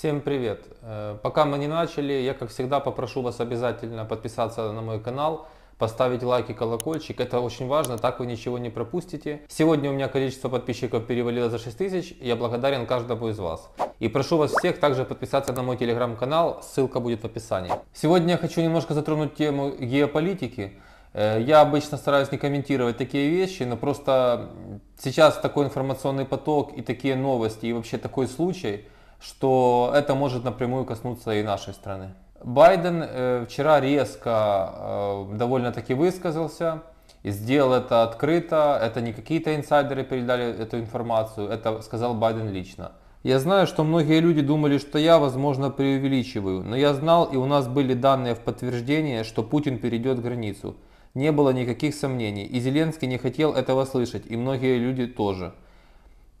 Всем привет! Э, Пока мы не начали, я как всегда попрошу вас обязательно подписаться на мой канал, поставить лайк и колокольчик. Это очень важно, так вы ничего не пропустите. Сегодня у меня количество подписчиков перевалило за 6000, я благодарен каждому из вас. И прошу вас всех также подписаться на мой телеграм-канал, ссылка будет в описании. Сегодня я хочу немножко затронуть тему геополитики. Э, Я обычно стараюсь не комментировать такие вещи, но просто сейчас такой информационный поток и такие новости, и вообще такой случай, что это может напрямую коснуться и нашей страны. Байден э, вчера резко э, довольно-таки высказался и сделал это открыто. Это не какие-то инсайдеры передали эту информацию, это сказал Байден лично. Я знаю, что многие люди думали, что я, возможно, преувеличиваю, но я знал и у нас были данные в подтверждение, что Путин перейдет границу. Не было никаких сомнений, и Зеленский не хотел этого слышать, и многие люди тоже.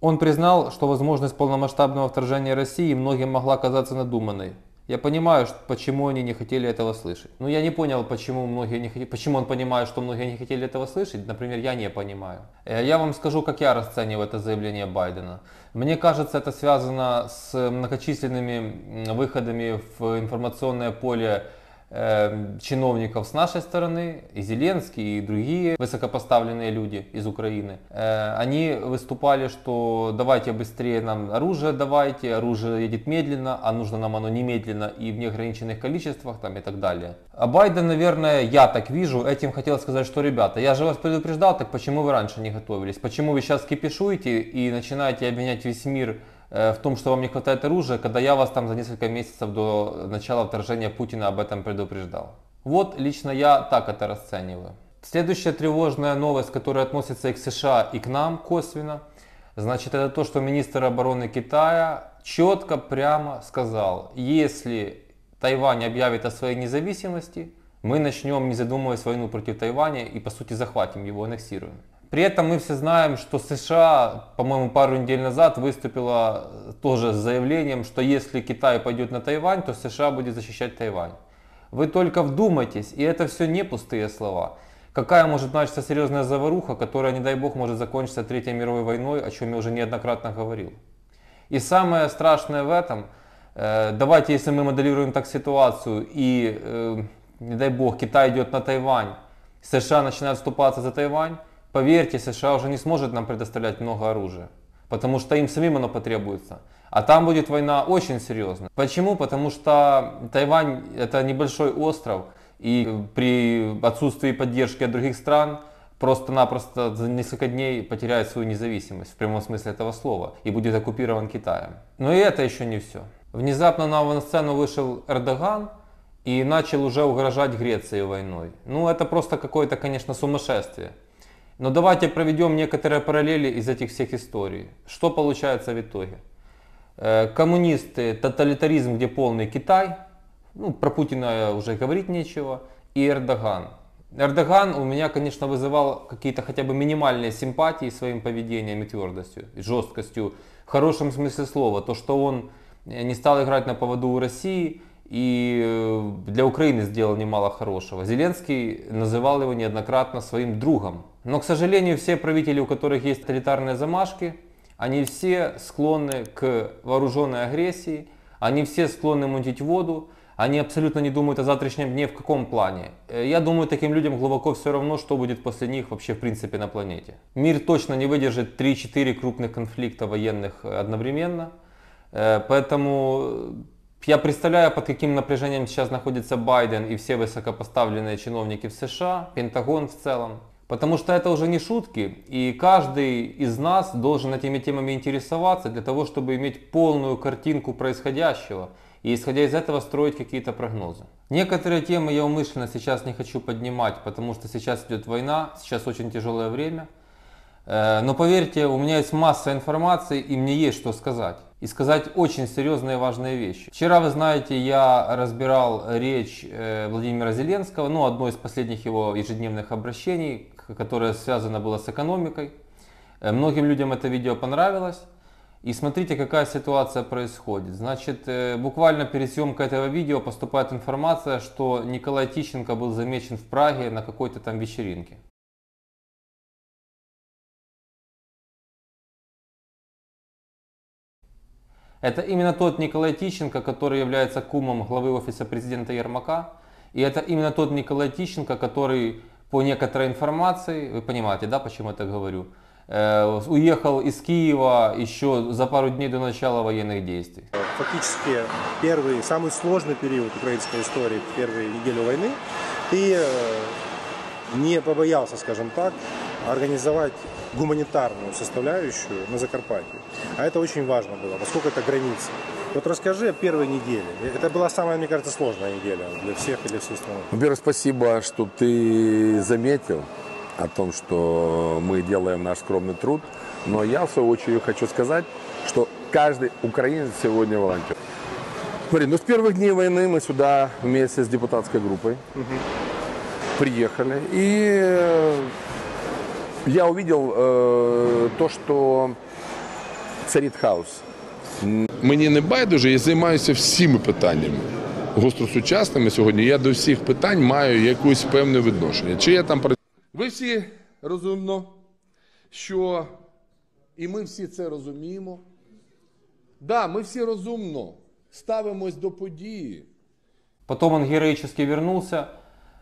Он признал, что возможность полномасштабного вторжения России многим могла казаться надуманной. Я понимаю, почему они не хотели этого слышать. Но я не понял, почему, многие не хотели, почему он понимает, что многие не хотели этого слышать. Например, я не понимаю. Э, Я вам скажу, как я расцениваю это заявление Байдена. Мне кажется, это связано с многочисленными выходами в информационное поле чиновников с нашей стороны, и Зеленский, и другие высокопоставленные люди из Украины, э, они выступали, что давайте быстрее нам оружие давайте, оружие едет медленно, а нужно нам оно немедленно и в неограниченных количествах там, и так далее. А Байден, наверное, я так вижу, этим хотел сказать, что ребята, я же вас предупреждал, так почему вы раньше не готовились? Почему вы сейчас кипишуете и начинаете обвинять весь мир в том, что вам не хватает оружия, когда я вас там за несколько месяцев до начала вторжения Путина об этом предупреждал. Вот лично я так это расцениваю. Следующая тревожная новость, которая относится и к США, и к нам косвенно, значит это то, что министр обороны Китая четко, прямо сказал, если Тайвань объявит о своей независимости, мы начнем, не задумываясь, войну против Тайваня и по сути захватим его, аннексируем. При этом мы все знаем, что США, по-моему, пару недель назад выступила тоже с заявлением, что если Китай пойдет на Тайвань, то США будет защищать Тайвань. Вы только вдумайтесь, и это все не пустые слова. Какая может начаться серьезная заваруха, которая, не дай бог, может закончиться Третьей мировой войной, о чем я уже неоднократно говорил. И самое страшное в этом, э, давайте, если мы моделируем так ситуацию, и, э, не дай бог, Китай идет на Тайвань, США начинают вступаться за Тайвань, поверьте, США уже не сможет нам предоставлять много оружия, потому что им самим оно потребуется. А там будет война очень серьезная. Почему? Потому что Тайвань это небольшой остров, и при отсутствии поддержки от других стран просто-напросто за несколько дней потеряет свою независимость в прямом смысле этого слова и будет оккупирован Китаем. Но и это еще не все. Внезапно на авансцену вышел Эрдоган и начал уже угрожать Греции войной. Ну это просто какое-то, конечно, сумасшествие. Но давайте проведем некоторые параллели из этих всех историй. Что получается в итоге? Э, Коммунисты, тоталитаризм, где полный Китай, ну, про Путина уже говорить нечего, и Эрдоган. Эрдоган у меня, конечно, вызывал какие-то хотя бы минимальные симпатии своим поведением и твердостью, и жесткостью, в хорошем смысле слова. То, что он э, не стал играть на поводу у России и э, для Украины сделал немало хорошего. Зеленский называл его неоднократно своим другом. Но, к сожалению, все правители, у которых есть тоталитарные замашки, они все склонны к вооруженной агрессии, они все склонны мутить воду, они абсолютно не думают о завтрашнем дне в каком плане. Э, Я думаю, таким людям глубоко все равно, что будет после них вообще в принципе на планете. Мир точно не выдержит 3-4 крупных конфликта военных э, одновременно. Э, Поэтому я представляю, под каким напряжением сейчас находится Байден и все высокопоставленные чиновники в США, Пентагон в целом. Потому что это уже не шутки, и каждый из нас должен этими темами интересоваться для того, чтобы иметь полную картинку происходящего и исходя из этого строить какие-то прогнозы. Некоторые темы я умышленно сейчас не хочу поднимать, потому что сейчас идет война, сейчас очень тяжелое время. Э, Но поверьте, у меня есть масса информации и мне есть что сказать. И сказать очень серьезные важные вещи. Вчера, вы знаете, я разбирал речь э, Владимира Зеленского, ну, одно из последних его ежедневных обращений, которое связано было с экономикой. Э, Многим людям это видео понравилось. И смотрите, какая ситуация происходит. Значит, э, буквально перед съемкой этого видео поступает информация, что Николай Тищенко был замечен в Праге на какой-то там вечеринке. Это именно тот Николай Тищенко, который является кумом главы офиса президента Ермака. И это именно тот Николай Тищенко, который по некоторой информации, вы понимаете, да, почему я так говорю, э, уехал из Киева еще за пару дней до начала военных действий. Фактически первый, самый сложный период украинской истории, первые недели войны, ты э, не побоялся, скажем так, организовать гуманитарную составляющую на Закарпатье. А это очень важно было, поскольку это граница. Вот расскажи о первой неделе. Это была самая, мне кажется, сложная неделя для всех и для всей страны. Во-первых, спасибо, что ты заметил о том, что мы делаем наш скромный труд. Но я, в свою очередь, хочу сказать, что каждый украинец сегодня волонтер. Смотри, ну с первых дней войны мы сюда вместе с депутатской группой приехали. И я увидел э, то, что царит хаос. Мені не байдуже, я займаюся всіми питаннями гостросучасними сьогодні. Я до всіх питань маю якусь певне відношення. Чи я там ви всі розумно, що і ми всі це розуміємо. Да, ми всі розумно ставимось до події. Потом он героически вернулся,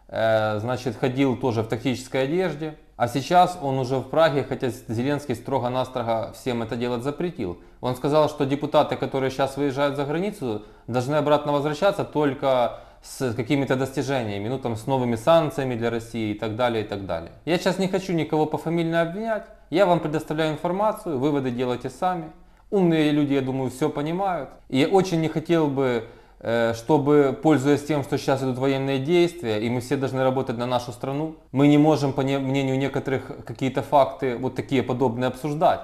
э, значит, ходил тоже в тактической одежде. А сейчас он уже в Праге, хотя Зеленский строго-настрого всем это делать запретил. Он сказал, что депутаты, которые сейчас выезжают за границу, должны обратно возвращаться только с какими-то достижениями, ну там с новыми санкциями для России и так далее, и так далее. Я сейчас не хочу никого пофамильно обвинять, я вам предоставляю информацию, выводы делайте сами. Умные люди, я думаю, все понимают. И я очень не хотел бы чтобы, пользуясь тем, что сейчас идут военные действия, и мы все должны работать на нашу страну, мы не можем, по мнению некоторых, какие-то факты вот такие подобные обсуждать.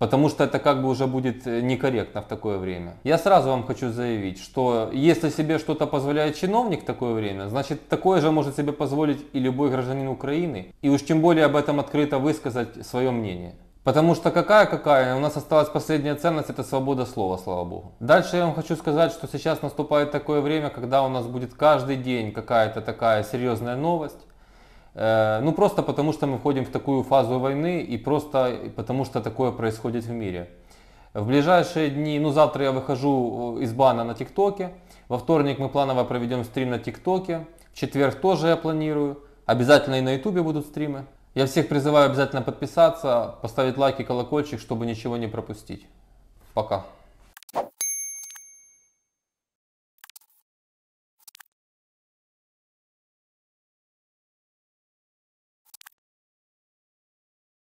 Потому что это как бы уже будет э, некорректно в такое время. Я сразу вам хочу заявить, что если себе что-то позволяет чиновник в такое время, значит такое же может себе позволить и любой гражданин Украины. И уж тем более об этом открыто высказать свое мнение. Потому что какая-какая, у нас осталась последняя ценность, это свобода слова, слава богу. Дальше я вам хочу сказать, что сейчас наступает такое время, когда у нас будет каждый день какая-то такая серьезная новость. Э, ну просто потому, что мы входим в такую фазу войны и просто потому, что такое происходит в мире. В ближайшие дни, ну завтра я выхожу из бана на ТикТоке, во вторник мы планово проведем стрим на ТикТоке, в четверг тоже я планирую, обязательно и на Ютубе будут стримы. Я всех призываю обязательно подписаться, поставить лайк и колокольчик, чтобы ничего не пропустить. Пока.